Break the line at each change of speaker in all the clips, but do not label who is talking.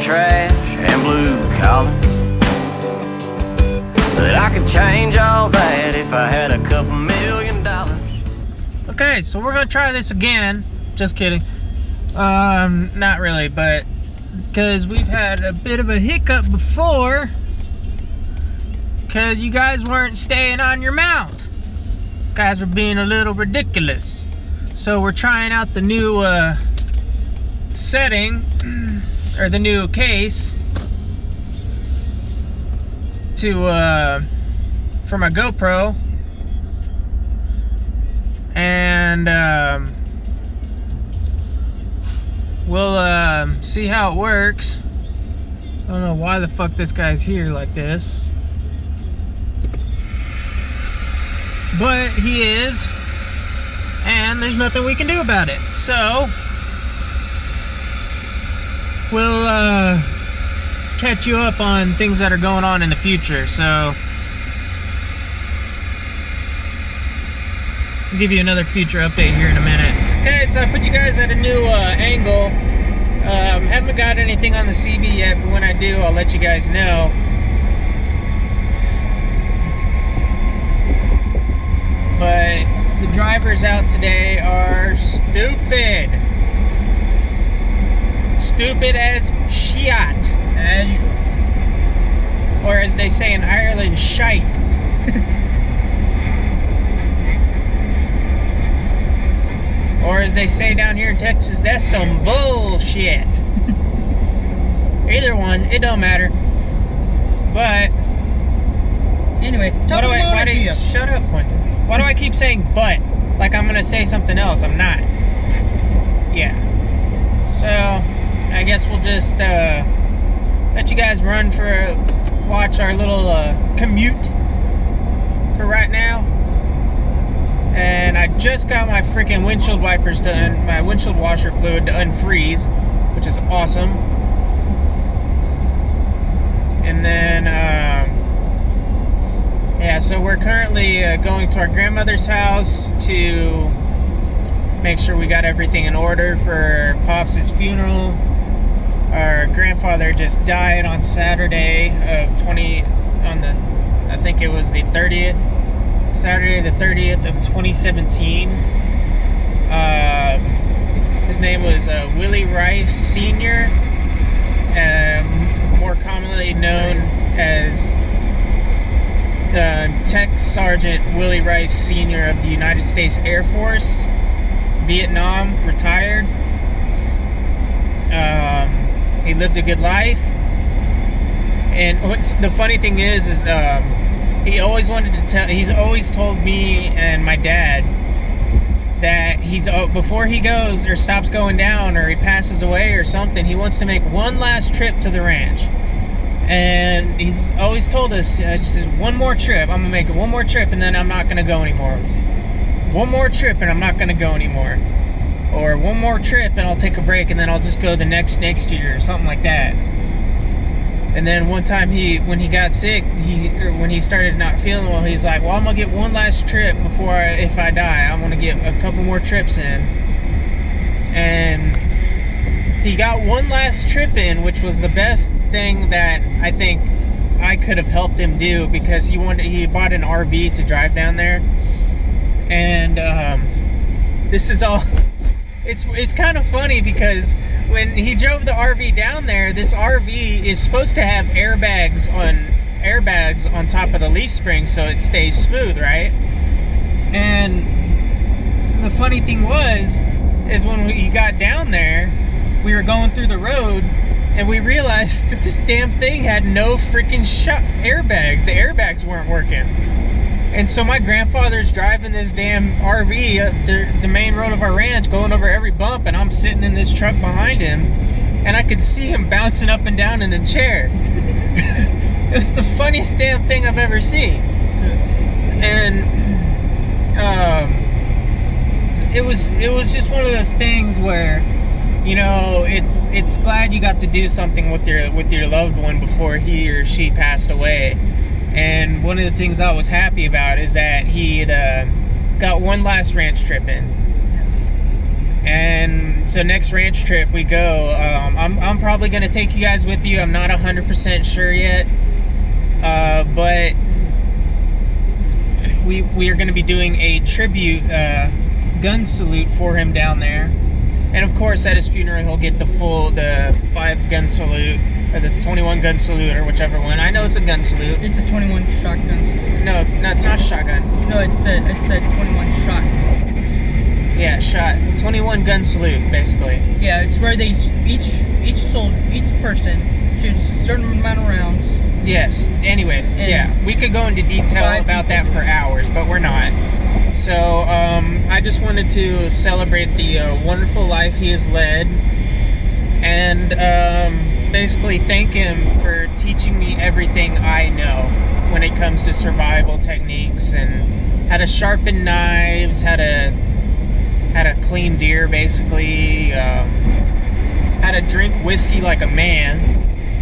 trash and blue collar. But I could change all that if I had a couple million dollars.
Okay, so we're gonna try this again. Just kidding. Um, not really, but because we've had a bit of a hiccup before because you guys weren't staying on your mount. You guys were being a little ridiculous. So we're trying out the new uh, setting or the new case to uh, for my GoPro and um, we'll uh, see how it works. I don't know why the fuck this guy's here like this. But he is. And there's nothing we can do about it. So, we'll uh, catch you up on things that are going on in the future. So, I'll give you another future update here in a minute. Okay, so I put you guys at a new uh, angle. Um, haven't got anything on the CB yet, but when I do, I'll let you guys know. But the drivers out today are stupid. Stupid as shit.
As usual.
Or as they say in Ireland, shite. or as they say down here in Texas, that's some bullshit. Either one, it don't matter. But
Anyway, talk
do I, why do you. shut up, Quentin? Why do I keep saying but? Like I'm gonna say something else. I'm not. Yeah. So I guess we'll just uh, let you guys run for watch our little uh, commute for right now. And I just got my freaking windshield wipers done, my windshield washer fluid to unfreeze, which is awesome. And then. Um, yeah, so we're currently uh, going to our grandmother's house to make sure we got everything in order for Pops' funeral. Our grandfather just died on Saturday of 20 on the I think it was the 30th Saturday the 30th of 2017. Uh, his name was uh, Willie Rice Sr., um, more commonly known as uh, Tech Sergeant Willie Rice Sr. of the United States Air Force, Vietnam, retired. Um, lived a good life. And what's the funny thing is, is um, he always wanted to tell. He's always told me and my dad that he's oh, before he goes or stops going down or he passes away or something. He wants to make one last trip to the ranch and he's always told us uh, just one more trip i'm gonna make it one more trip and then i'm not gonna go anymore one more trip and i'm not gonna go anymore or one more trip and i'll take a break and then i'll just go the next next year or something like that. And then one time he when he got sick he when he started not feeling well he's like well i'm gonna get one last trip before I, if i die. I'm gonna get a couple more trips in. And he got one last trip in, which was the best thing that I think I could have helped him do because he wanted he bought an RV to drive down there, and um, this is all. It's it's kind of funny because when he drove the RV down there, this RV is supposed to have airbags on airbags on top of the leaf spring so it stays smooth, right? And the funny thing was, is when we got down there, we were going through the road and we realized that this damn thing had no freaking airbags. The airbags weren't working. And so my grandfather's driving this damn RV up the, the main road of our ranch, going over every bump, and I'm sitting in this truck behind him, and I could see him bouncing up and down in the chair. it was the funniest damn thing I've ever seen. And um, it was it was just one of those things where you know it's it's glad you got to do something with your with your loved one before he or she passed away and one of the things i was happy about is that he had uh, got one last ranch trip in and So next ranch trip we go. Um, I'm I'm probably gonna take you guys with you. I'm not hundred percent sure yet, uh, but we we are gonna be doing a tribute uh, gun salute for him down there, and of course at his funeral he'll get the full the five gun salute or the 21 gun salute or whichever one. I know it's a gun salute.
It's a 21 shotgun. salute.
No, it's no, it's not a shotgun.
No, it said it said 21 shot.
Yeah, shot 21 gun salute basically.
yeah, it's where they each each sold each person shoots a certain amount of rounds.
Yes. Anyways,
And-
yeah, we could go into detail about that for hours, but we're not. So um, I just wanted to celebrate the uh, wonderful life he has led, and um, basically thank him for teaching me everything I know when it comes to survival techniques and how to sharpen knives, how to how to clean deer, basically, um, how to drink whiskey like a man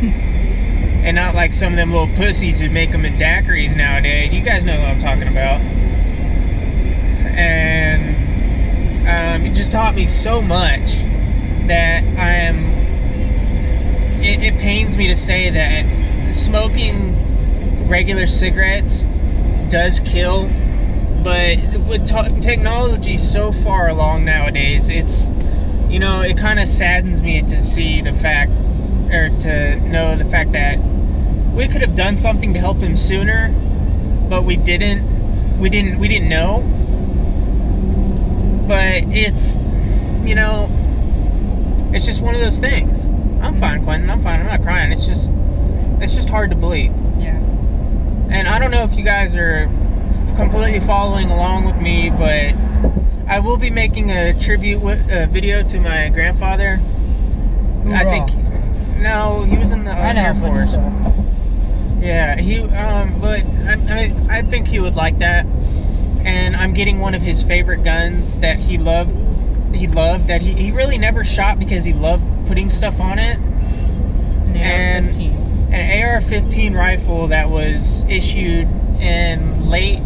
and not like some of them little pussies who make them in daiquiris nowadays. You guys know what I'm talking about. And um, it just taught me so much that I am. It, it pains me to say that smoking regular cigarettes does kill, but with t- technology so far along nowadays, it's you know it kind of saddens me to see the fact or to know the fact that we could have done something to help him sooner, but we didn't. We didn't. We didn't know. But it's, you know, it's just one of those things. I'm fine, Quentin. I'm fine. I'm not crying. It's just, it's just hard to believe.
Yeah.
And I don't know if you guys are f- completely following along with me, but I will be making a tribute wi- uh, video to my grandfather. I think. No, he was in the
I
Army Air
know, but
Force. Yeah, he. Um, but I, I, I think he would like that. And I'm getting one of his favorite guns that he loved. He loved that he, he really never shot because he loved putting stuff on it.
An
And-
AR-15.
An AR-15 rifle that was issued in late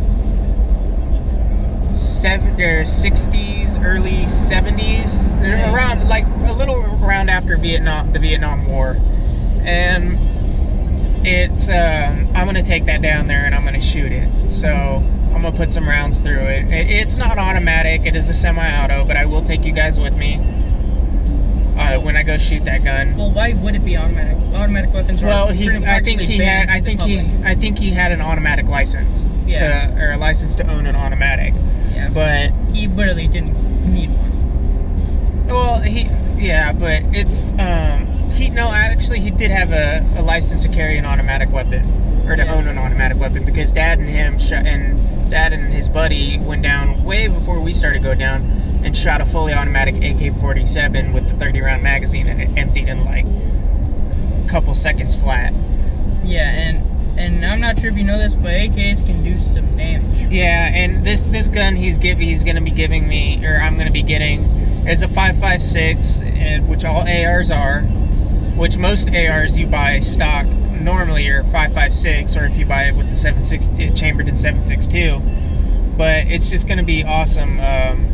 seven or 60s, early 70s,
Yeah.
around like a little around after Vietnam, the Vietnam War, and it's um, I'm gonna take that down there and I'm gonna shoot it. So I'm gonna put some rounds through it. it it's not automatic; it is a semi-auto, but I will take you guys with me when I go shoot that gun.
Well, why would it be automatic? Automatic weapons are
Well, he, I think he had, I think he. I think he had an automatic license
Yeah.
to, or a license to own an automatic.
Yeah,
But
he literally didn't need one.
well, he, yeah, but it's, um, he no, actually he did have a, a license to carry an automatic weapon or to
Yeah.
own an automatic weapon because Dad and him shot, and Dad and his buddy went down way before we started to go down and shot a fully automatic AK-47 with the 30 round magazine and it emptied in like a couple seconds flat.
Yeah, and and I'm not sure if you know this, but AKs can do some damage.
Yeah, and this this gun he's give he's gonna be giving me or I'm gonna be getting is a 556, and which all ARs are, which most ARs you buy stock normally are 556, or if you buy it with the 760 chambered in 762. But it's just gonna be awesome. Um,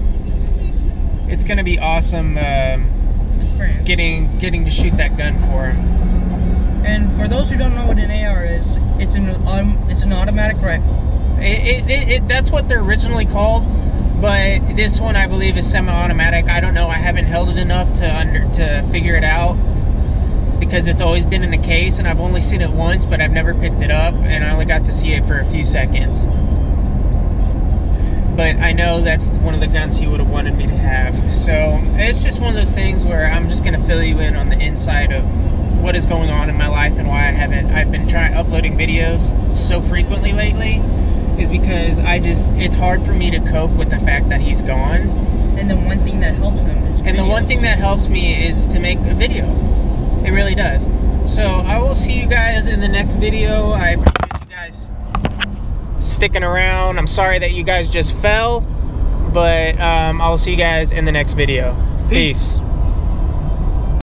it's gonna be awesome um, getting getting to shoot that gun for him.
And for those who don't know what an AR is, it's an um, it's an automatic rifle.
It, it, it, it, that's what they're originally called, but this one I believe is semi-automatic. I don't know. I haven't held it enough to under to figure it out because it's always been in the case, and I've only seen it once, but I've never picked it up, and I only got to see it for a few seconds. But I know that's one of the guns he would have wanted me to have. So it's just one of those things where I'm just gonna fill you in on the inside of what is going on in my life and why I haven't. I've been trying uploading videos so frequently lately is because I just it's hard for me to cope with the fact that he's gone.
And the one thing that helps him is
And the one thing that helps me is to make a video. It really does. So I will see you guys in the next video. I appreciate you guys sticking around. I'm sorry that you guys just fell, but um, I'll see you guys in the next video. Peace.